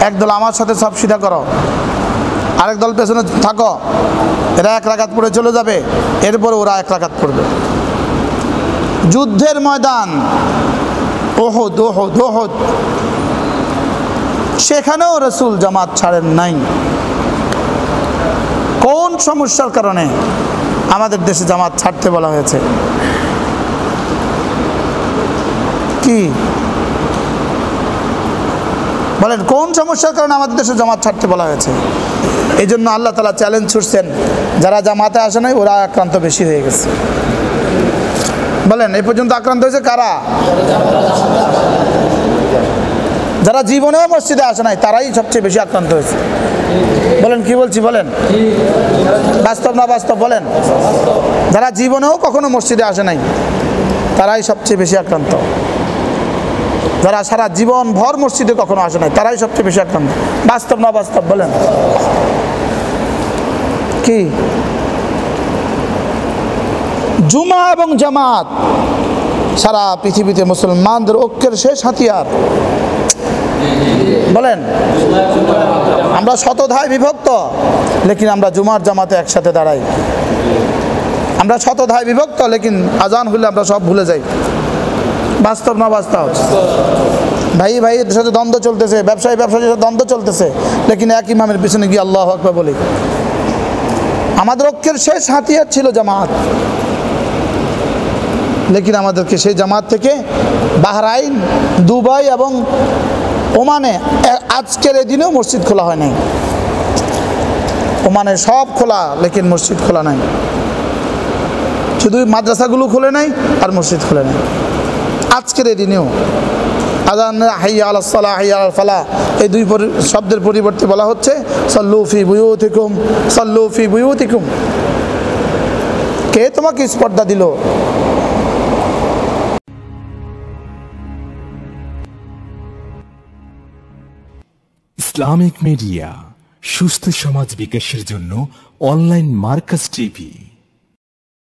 একদল আমার সাথে সব সিধা করো। আরেক দল পেছনে থাকো। এরা এক রাকাত পড়ে চলে যাবে, এরপরে ওরা এক রাকাত পড়বে। যুদ্ধের ময়দান। ওহদ ওহদ ওহদ। সেখানেও রসুল জামাত ছাড়েন নাই। কোন সমস্যার কারণে আমাদের দেশে জামাত ছাড়তে বলা হয়েছে? কি? বলেন, কোন সমস্যার কারণে আমাদের দেশে জামাত ছাড়তে বলা হয়েছে? এই জন্য আল্লাহ তালা চ্যালেঞ্জ ছুটছেন যারা জামাতে আসে নাই, ওরা আক্রান্ত বেশি হয়ে গেছে। বলেন এই পর্যন্ত আক্রান্ত হয়েছে কারা? যারা জীবনেও মসজিদে আসে নাই, তারাই সবচেয়ে বেশি আক্রান্ত হয়েছে। বলেন, কি বলছি, বলেন? বাস্তব না বাস্তব, বলেন? যারা জীবনেও কখনো মসজিদে আসে নাই, তারাই সবচেয়ে বেশি আক্রান্ত। যারা সারা জীবন ভর মসজিদে কখনো আসে নাই, তারাই সবচেয়ে বেশি আক্রান্ত। বাস্তব না বাস্তব বলেন। কি? জুমা এবং জামাত সারা পৃথিবীতে মুসলমানদের ঐক্যের শেষ হাতিয়ার। বলেন, আমরা শতধায় বিভক্ত, লেকিন আমরা জুমার জামাতে একসাথে দাঁড়াই। আমরা শতধায় বিভক্ত, লেকিন আজান হলে আমরা সব ভুলে যাই। বাস্তব না বাস্তব? ভাই ভাইয়ের সাথে দ্বন্দ্ব চলতেছে, ব্যবসায়ী ব্যবসায়ীর সাথে দ্বন্দ্ব চলতেছে, লেকিন এক ইমামের পিছনে গিয়ে আল্লাহ আকবার বলি। আমাদের ঐক্যের শেষ হাতিয়ার ছিল জামাত। লেকিন আমাদেরকে সেই জামাত থেকে বাহরাইন, দুবাই এবং ওমানে আজকের এই দিনেও মসজিদ খোলা হয় নাই। ওমানে সব খোলা, লেকিন মসজিদ খোলা নাই। শুধু মাদ্রাসাগুলো খুলে নাই আর মসজিদ খুলে নাই। আজকের এই দিনেও আজান হাইয়া আল সালাহ হাইয়া আল ফালা এই দুই শব্দের পরিবর্তে বলা হচ্ছে সল্লুফি বুয়ুতিকুম সল্লুফি বুয়ুতিকুম। কে তোমাকে স্পর্ধা দিল? ইসলামিক মিডিয়া, সুস্থ সমাজ বিকাশের জন্য অনলাইন মার্কাস টিভি।